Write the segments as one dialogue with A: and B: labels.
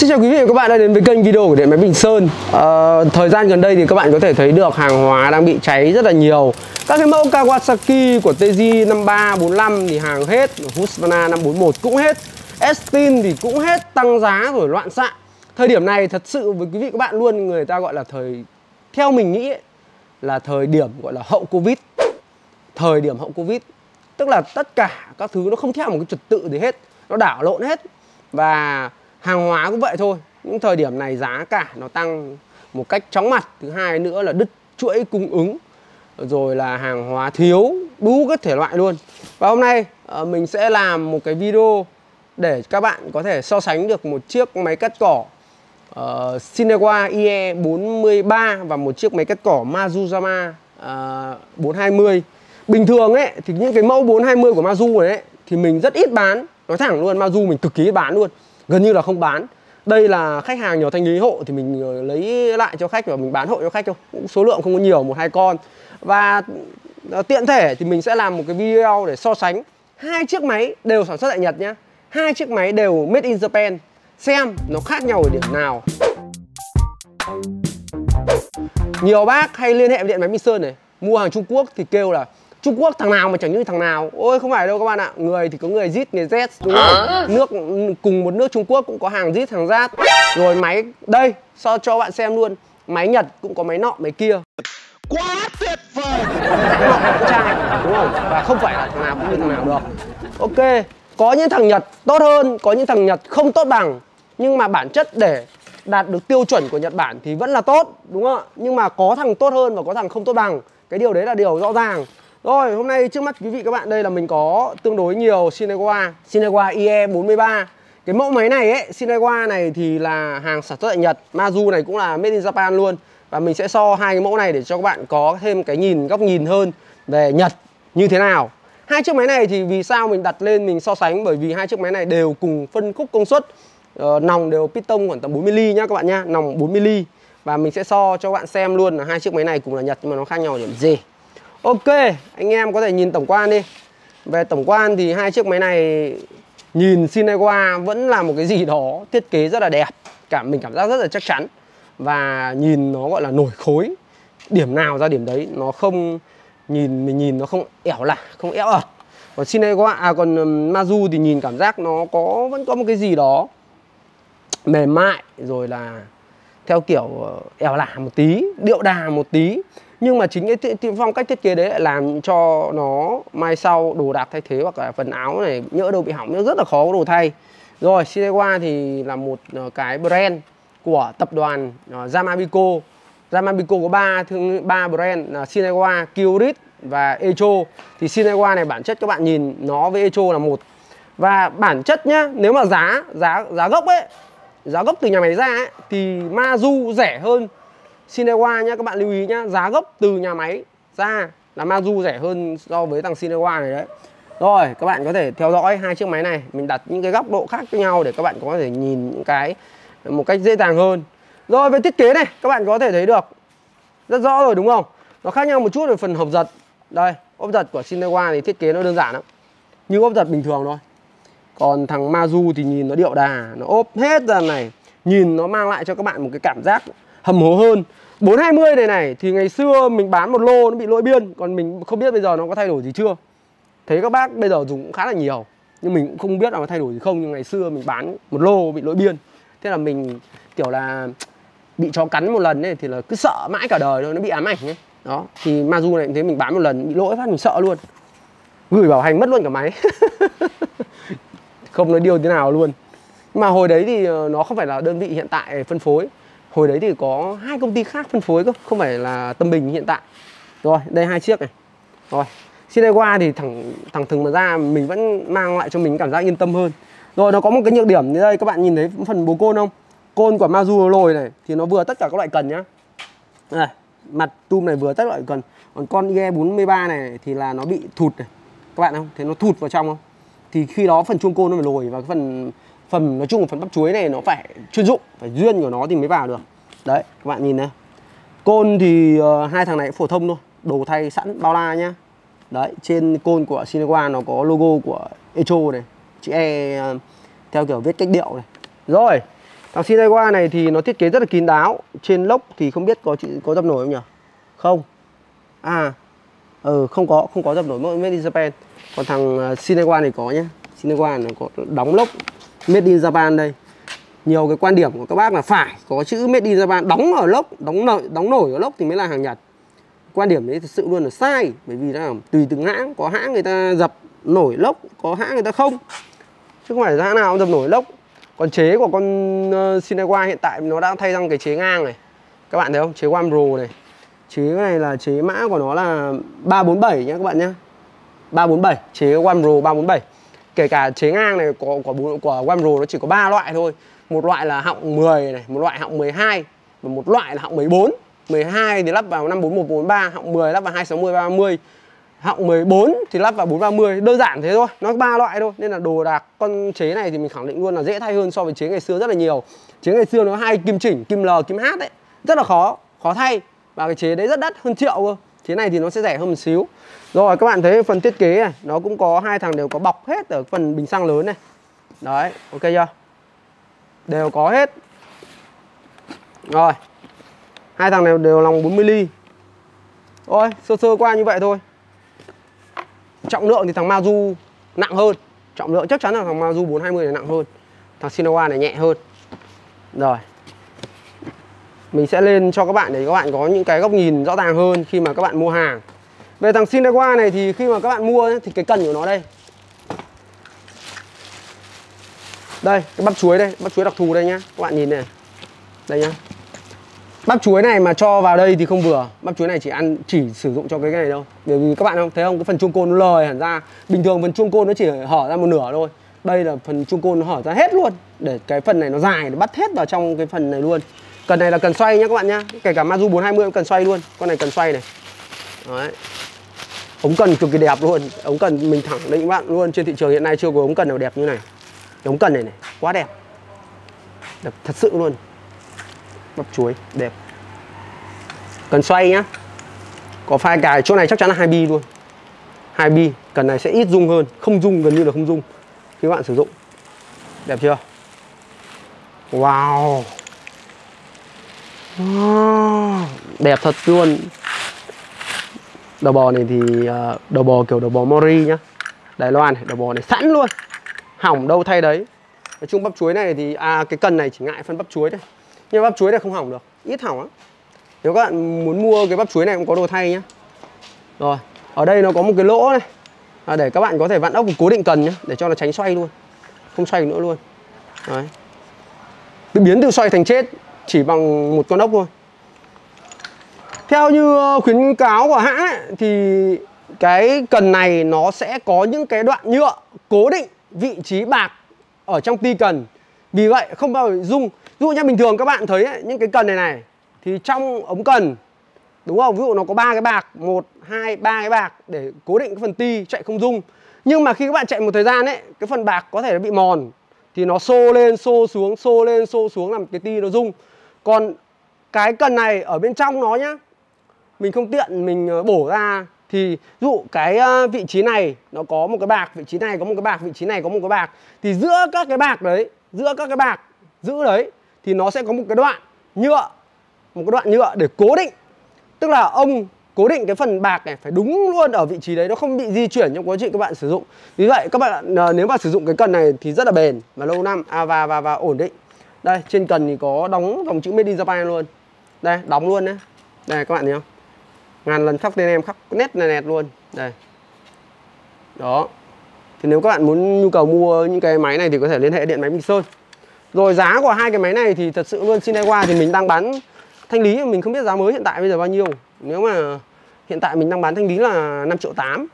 A: Xin chào quý vị và các bạn đã đến với kênh video của Điện Máy Bình Sơn. À, Thời gian gần đây thì các bạn có thể thấy được hàng hóa đang bị cháy rất là nhiều. Các cái mẫu Kawasaki của TG 5345 thì hàng hết Husqvarna 541 cũng hết Estin thì cũng hết tăng giá rồi loạn xạ. Thời điểm này thật sự với quý vị các bạn luôn người ta gọi là thời Theo mình nghĩ ấy, là thời điểm gọi là hậu Covid. Thời điểm hậu Covid Tức là tất cả các thứ nó không theo một cái trật tự gì hết Nó đảo lộn hết. Và hàng hóa cũng vậy thôi. Những thời điểm này giá cả nó tăng một cách chóng mặt. Thứ hai nữa là đứt chuỗi cung ứng. Rồi là hàng hóa thiếu đủ các thể loại luôn. Và hôm nay ờ, mình sẽ làm một cái video để các bạn có thể so sánh được một chiếc máy cắt cỏ uh, Shinewa IE 43 và một chiếc máy cắt cỏ Mazuzama ờ, uh, 420 bình thường ấy thì những cái mẫu 420 của Mazu ấy thì mình rất ít bán. Nói thẳng luôn Mazu mình cực kỳ bán luôn gần như là không bán. Đây là khách hàng nhiều thanh lý hộ thì mình ờ, lấy lại cho khách và mình bán hộ cho khách thôi. Số lượng không có nhiều, một hai con. Và ờ, tiện thể thì mình sẽ làm một cái video để so sánh. Hai chiếc máy đều sản xuất tại Nhật nhé hai chiếc máy đều made in Japan. Xem nó khác nhau ở điểm nào. Nhiều bác hay liên hệ với điện máy Minh Sơn này, mua hàng Trung Quốc thì kêu là Trung Quốc thằng nào mà chẳng như thằng nào. Ôi không phải đâu các bạn ạ. Người thì có người zit người Z đúng không? Nước cùng một nước Trung Quốc cũng có hàng zit hàng rát Rồi máy đây so cho bạn xem luôn. Máy Nhật cũng có máy nọ máy kia.
B: Quá tuyệt vời!
A: Trai. Đúng không Và không phải là thằng nào cũng như thằng nào được. Ok Có những thằng Nhật tốt hơn Có những thằng Nhật không tốt bằng. Nhưng mà bản chất để đạt được tiêu chuẩn của Nhật Bản thì vẫn là tốt đúng không ạ? Nhưng mà có thằng tốt hơn và có thằng không tốt bằng. Cái điều đấy là điều rõ ràng rồi hôm nay trước mắt quý vị các bạn đây là mình có tương đối nhiều Sinewa Sinewa IE43 Cái mẫu máy này ấy, Sinewa này thì là hàng sản xuất tại Nhật Mazu này cũng là made in Japan luôn. Và mình sẽ so hai cái mẫu này để cho các bạn có thêm cái nhìn góc nhìn hơn về Nhật như thế nào. Hai chiếc máy này thì vì sao mình đặt lên mình so sánh? Bởi vì hai chiếc máy này đều cùng phân khúc công suất uh, Nòng đều piston khoảng tầm 40mm nhá các bạn nhá Nòng 40mm Và mình sẽ so cho các bạn xem luôn là hai chiếc máy này cùng là Nhật nhưng mà nó khác nhau điểm gì. Ok, anh em có thể nhìn tổng quan đi. Về tổng quan thì hai chiếc máy này nhìn Sinewa vẫn là một cái gì đó thiết kế rất là đẹp. Cảm Mình cảm giác rất là chắc chắn. Và nhìn nó gọi là nổi khối. Điểm nào ra điểm đấy Nó không nhìn mình nhìn nó không ẻo lả không éo ợt. Còn Sinewa, à còn um, Mazu thì nhìn cảm giác nó có vẫn có một cái gì đó mềm mại rồi là theo kiểu ờ, ẻo lả một tí điệu đà một tí nhưng mà chính cái phong cách thiết kế đấy lại làm cho nó mai sau đồ đạc thay thế hoặc là phần áo này nhỡ đâu bị hỏng nó rất là khó có đồ thay. Rồi Shinewa thì là một ờ, cái brand của tập đoàn ờ, Yamabico Yamabico có ba thương ba brand là Shinewa, Kyorit và Echo. Thì Shinewa này bản chất các bạn nhìn nó với Echo là một. Và bản chất nhá nếu mà giá giá giá gốc ấy giá gốc từ nhà máy ra ấy, thì Mazu rẻ hơn Cinewa nhá, các bạn lưu ý nhá, giá gốc từ nhà máy ra là Mazu rẻ hơn so với thằng Cinewa này đấy. Rồi, các bạn có thể theo dõi hai chiếc máy này, mình đặt những cái góc độ khác với nhau để các bạn có thể nhìn những cái một cách dễ dàng hơn. Rồi, về thiết kế này, các bạn có thể thấy được rất rõ rồi, đúng không? Nó khác nhau một chút về phần hộp giật. Đây, ốp giật của Cinewa thì thiết kế nó đơn giản lắm, như ốp giật bình thường thôi. Còn thằng Mazu thì nhìn nó điệu đà, nó ốp hết ra này, nhìn nó mang lại cho các bạn một cái cảm giác hầm hố hơn. 420 này này, thì ngày xưa mình bán một lô nó bị lỗi biên, còn mình không biết bây giờ nó có thay đổi gì chưa. Thấy các bác bây giờ dùng cũng khá là nhiều, nhưng mình cũng không biết là có thay đổi gì không, nhưng ngày xưa mình bán một lô bị lỗi biên. Thế là mình, kiểu là, bị chó cắn một lần ấy, thì là cứ sợ mãi cả đời thôi, nó bị ám ảnh ấy. Đó, thì Mazu này thế, mình bán một lần bị lỗi phát, mình sợ luôn. Gửi bảo hành mất luôn cả máy. Không nói điều thế nào luôn. Mà hồi đấy thì ờ, nó không phải là đơn vị hiện tại phân phối hồi đấy thì có hai công ty khác phân phối cơ không phải là tâm bình hiện tại. Rồi đây hai chiếc này. Rồi xin đây qua thì thẳng thẳng thừng mà ra mình vẫn mang lại cho mình cảm giác yên tâm hơn. Rồi nó có một cái nhược điểm như đây các bạn nhìn thấy phần bố côn không? Côn của Mazu lồi này thì nó vừa tất cả các loại cần nhá. Này, mặt tum này vừa tất cả loại cần. Còn con IE 43 này thì là nó bị thụt này. Các bạn không? Thấy nó thụt vào trong không? Thì khi đó phần chuông côn nó phải lồi và cái phần phần nói chung là phần bắp chuối này nó phải chuyên dụng phải duyên của nó thì mới vào được. Đấy các bạn nhìn này. Côn thì uh, hai thằng này phổ thông thôi đồ thay sẵn bao la nhá. Đấy trên côn của sinewa nó có logo của Echo này chữ E uh, theo kiểu viết cách điệu này. Rồi Thằng sinewa này thì nó thiết kế rất là kín đáo. Trên lốc thì không biết có chữ có dập nổi không nhỉ? Không. À Ừ không có không có dập nổi made in Japan. Còn thằng sinewa này có nhá. Sinewa nó có đóng lốc made in Japan đây. Nhiều cái quan điểm của các bác là phải có chữ made in Japan đóng ở lốc Đóng nổi, đóng nổi ở lốc thì mới là hàng Nhật. Quan điểm đấy thực sự luôn là sai Bởi vì là tùy từng hãng Có hãng người ta dập nổi lốc Có hãng người ta không. Chứ không phải hãng nào cũng dập nổi lốc. Còn chế của con uh, hiện tại nó đã thay sang cái chế ngang này. Các bạn thấy không? Chế One Pro này. Chế này là chế mã của nó là 347 nhá các bạn nhá. 347, chế One Pro 347 Kể cả chế ngang này của, của, của One nó chỉ có 3 loại thôi. Một loại là họng 10 này, một loại họng 12 Và một loại là họng 14 12 thì lắp vào 54143, họng 10 lắp vào 260 330 họng 14 thì lắp vào 430 đơn giản thế thôi nó ba loại thôi. Nên là đồ đạc con chế này thì mình khẳng định luôn là dễ thay hơn so với chế ngày xưa rất là nhiều. Chế ngày xưa nó hai kim chỉnh kim l kim h đấy rất là khó khó thay. Và cái chế đấy rất đắt hơn triệu cơ thế này thì nó sẽ rẻ hơn một xíu. Rồi các bạn thấy phần thiết kế này nó cũng có hai thằng đều có bọc hết ở phần bình xăng lớn này. Đấy ok chưa? Đều có hết. Rồi hai thằng này đều lòng 40 ly. Ôi, sơ sơ qua như vậy thôi. Trọng lượng thì thằng Mazu nặng hơn. Trọng lượng chắc chắn là thằng Mazu 420 này nặng hơn. Thằng Sinowa này nhẹ hơn. Rồi. Mình sẽ lên cho các bạn để các bạn có những cái góc nhìn rõ ràng hơn khi mà các bạn mua hàng. Về thằng Sinewa này thì khi mà các bạn mua thì cái cần của nó đây. Đây, cái bắp chuối đây, bắp chuối đặc thù đây nhá. Các bạn nhìn này. Đây nhá. Bắp chuối này mà cho vào đây thì không vừa. Bắp chuối này chỉ ăn chỉ sử dụng cho cái này đâu. Bởi vì các bạn không thấy không? Cái phần chuông côn nó lời hẳn ra. Bình thường phần chuông côn nó chỉ hở ra một nửa thôi. Đây là phần chuông côn nó hở ra hết luôn. Để cái phần này nó dài nó bắt hết vào trong cái phần này luôn. Cần này là cần xoay nhá các bạn nhá. Kể cả Mazu 420 cũng cần xoay luôn. Con này cần xoay này. Đấy. Ống cần cực kỳ đẹp luôn. Ống cần mình thẳng định bạn luôn. Trên thị trường hiện nay chưa có ống cần nào đẹp như này. Ống cần này này quá đẹp. Đẹp thật sự luôn. Bắp chuối đẹp. Cần xoay nhá. Có phai cài chỗ này chắc chắn là hai bi luôn. Hai bi cần này sẽ ít rung hơn. Không rung gần như là không rung. Khi các bạn sử dụng. Đẹp chưa? Wow, wow. đẹp thật luôn. Đầu bò này thì à, đầu bò kiểu đầu bò mori nhá. Đài loan đầu bò này sẵn luôn. Hỏng đâu thay đấy. Nói chung bắp chuối này thì à cái cần này chỉ ngại phân bắp chuối thôi. Nhưng bắp chuối này không hỏng được ít hỏng á nếu các bạn muốn mua cái bắp chuối này cũng có đồ thay nhá. Rồi ở đây nó có một cái lỗ này. À, để các bạn có thể vặn ốc cố định cần nhá để cho nó tránh xoay luôn. Không xoay nữa luôn. Đấy. Tự biến từ xoay thành chết chỉ bằng một con ốc thôi. Theo như ờ, khuyến cáo của hãng ấy, thì cái cần này nó sẽ có những cái đoạn nhựa cố định vị trí bạc ở trong ti cần. Vì vậy không bao giờ rung. Ví dụ như bình thường các bạn thấy ấy, những cái cần này này thì trong ống cần đúng không? Ví dụ nó có ba cái bạc một hai ba cái bạc để cố định cái phần ti chạy không rung. Nhưng mà khi các bạn chạy một thời gian ấy cái phần bạc có thể nó bị mòn thì nó xô lên xô xuống xô lên xô xuống làm cái ti nó rung còn cái cần này ở bên trong nó nhá mình không tiện mình ờ, bổ ra. Thì dụ cái ờ, vị trí này nó có một cái bạc vị trí này có một cái bạc vị trí này có một cái bạc. Thì giữa các cái bạc đấy giữa các cái bạc giữ đấy thì nó sẽ có một cái đoạn nhựa một cái đoạn nhựa để cố định. Tức là ông cố định cái phần bạc này phải đúng luôn ở vị trí đấy nó không bị di chuyển trong quá trình các bạn sử dụng. Vì vậy các bạn ờ, nếu mà sử dụng cái cần này thì rất là bền và lâu năm. À, và và và ổn định đây, trên cần thì có đóng dòng chữ made in Japan luôn. Đây, đóng luôn đấy đây, các bạn thấy không? Ngàn lần khắc tên em khắc nét này nẹt luôn. Đây. Đó. Thì nếu các bạn muốn nhu cầu mua những cái máy này thì có thể liên hệ điện máy Bình Sơn. Rồi, giá của hai cái máy này thì thật sự luôn Shinaiwa thì mình đang bán thanh lý, mình không biết giá mới hiện tại bây giờ bao nhiêu. Nếu mà hiện tại mình đang bán thanh lý là 5 triệu 8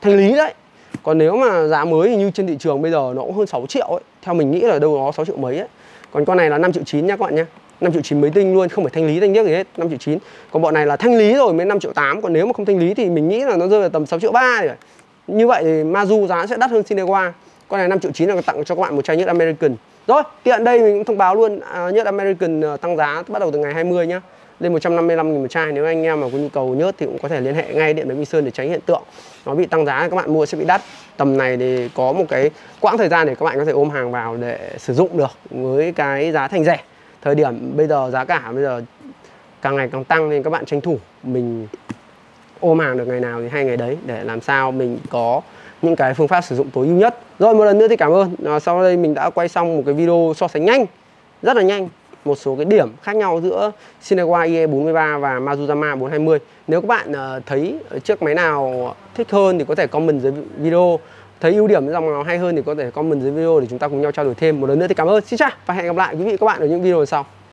A: thanh lý đấy. Còn nếu mà giá mới thì như trên thị trường bây giờ nó cũng hơn 6 triệu ấy. Theo mình nghĩ là đâu đó 6 triệu mấy ấy còn con này là 5 triệu 9 nha các bạn nhé 5 triệu 9 mới tinh luôn không phải thanh lý thanh nhất gì hết 5 triệu 9 còn bọn này là thanh lý rồi mới 5 triệu 8 còn nếu mà không thanh lý thì mình nghĩ là nó rơi vào tầm 6 triệu 3 rồi. Như vậy thì Mazu giá sẽ đắt hơn Shinaiwa con này 5 triệu 9 là tặng cho các bạn một chai nhớt American. Rồi, tiện đây mình cũng thông báo luôn à, nhất American uh, tăng giá bắt đầu từ ngày 20 nhá lên 155 nghìn một chai nếu anh em mà có nhu cầu nhớt thì cũng có thể liên hệ ngay điện máy Minh Sơn để tránh hiện tượng. Nó bị tăng giá các bạn mua sẽ bị đắt. Tầm này thì có một cái quãng thời gian để các bạn có thể ôm hàng vào để sử dụng được với cái giá thành rẻ. Thời điểm bây giờ giá cả bây giờ càng ngày càng tăng nên các bạn tranh thủ mình ôm hàng được ngày nào thì hai ngày đấy để làm sao mình có những cái phương pháp sử dụng tối ưu nhất. Rồi một lần nữa thì cảm ơn. À, sau đây mình đã quay xong một cái video so sánh nhanh rất là nhanh một số cái điểm khác nhau giữa Cinewa IE43 và Mazuzama 420 nếu các bạn ờ, thấy chiếc máy nào thích hơn thì có thể comment dưới video. Thấy ưu điểm dòng nào hay hơn thì có thể comment dưới video để chúng ta cùng nhau trao đổi thêm. Một lần nữa thì cảm ơn. Xin chào và hẹn gặp lại quý vị các bạn ở những video sau.